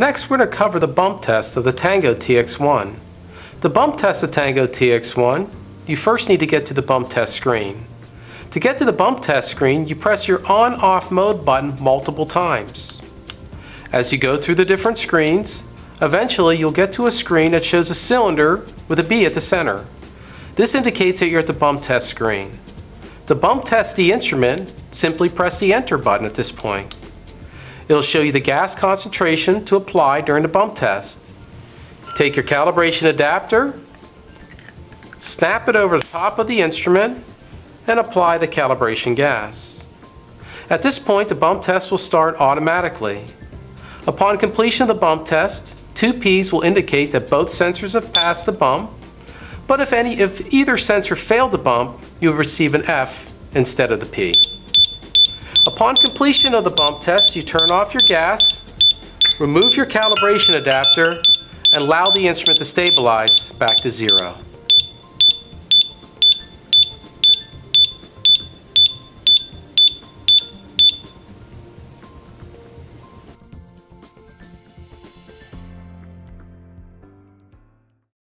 Next, we're going to cover the bump test of the Tango TX1. To bump test the Tango TX1, you first need to get to the bump test screen. To get to the bump test screen, you press your on-off mode button multiple times. As you go through the different screens, eventually you'll get to a screen that shows a cylinder with a B at the center. This indicates that you're at the bump test screen. To bump test the instrument, simply press the enter button at this point. It'll show you the gas concentration to apply during the bump test. Take your calibration adapter, snap it over the top of the instrument, and apply the calibration gas. At this point, the bump test will start automatically. Upon completion of the bump test, two P's will indicate that both sensors have passed the bump, but if, any, if either sensor failed the bump, you will receive an F instead of the P. Upon completion of the bump test, you turn off your gas, remove your calibration adapter, and allow the instrument to stabilize back to zero.